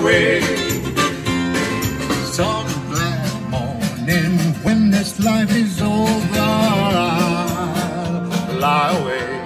away. Some black morning when this life is over, I'll lie away.